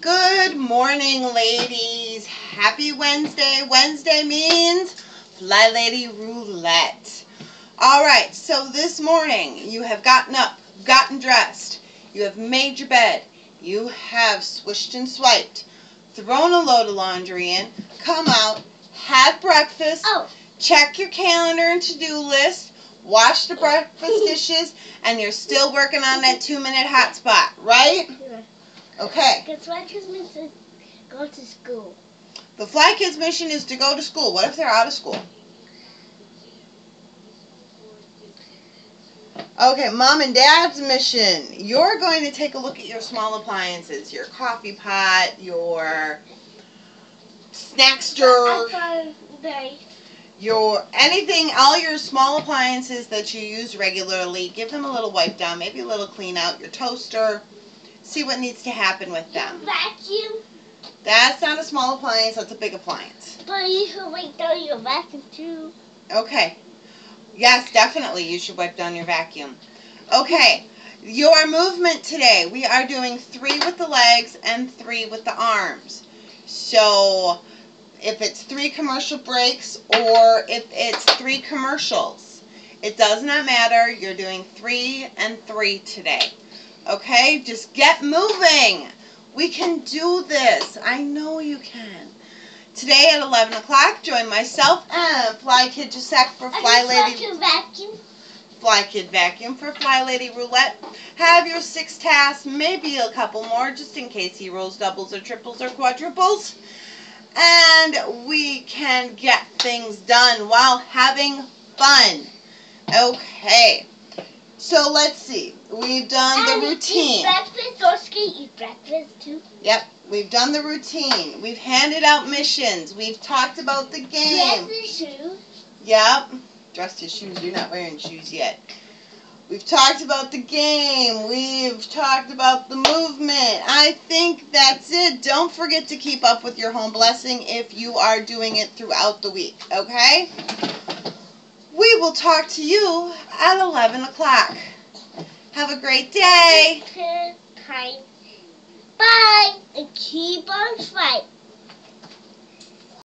Good morning, ladies. Happy Wednesday. Wednesday means Fly Lady Roulette. All right, so this morning you have gotten up, gotten dressed, you have made your bed, you have swished and swiped, thrown a load of laundry in, come out, had breakfast, Oh, check your calendar and to-do list, wash the breakfast dishes, and you're still working on that two-minute hot spot, right? Okay. guess what? Because means to go to school. The Fly Kids mission is to go to school. What if they're out of school? Okay, mom and dad's mission. You're going to take a look at your small appliances, your coffee pot, your snack stir, I found very your anything, all your small appliances that you use regularly. Give them a little wipe down, maybe a little clean out. Your toaster. See what needs to happen with them. vacuum, That's not a small appliance. That's a big appliance. but you should wipe down your vacuum too. Okay. Yes, definitely. You should wipe down your vacuum. Okay. Your movement today. We are doing three with the legs and three with the arms. So, if it's three commercial breaks or if it's three commercials, it does not matter. You're doing three and three today. Okay? Just get moving. We can do this. I know you can. Today at 11 o'clock, join myself and Fly Kid Jasek for Fly Lady vacuum. Fly Kid Vacuum for Fly Lady Roulette. Have your six tasks, maybe a couple more, just in case he rolls doubles or triples or quadruples. And we can get things done while having fun. Okay. So let's see. We've done and the Eat routine. breakfast. Oscar eat breakfast too. Yep, we've done the routine. We've handed out missions. We've talked about the game. Dress and shoes. Yep. Dressed his shoes. You're not wearing shoes yet. We've talked about the game. We've talked about the movement. I think that's it. Don't forget to keep up with your home blessing if you are doing it throughout the week, okay? We will talk to you at 11 o'clock. Have a great day. Bye and keep on fighting.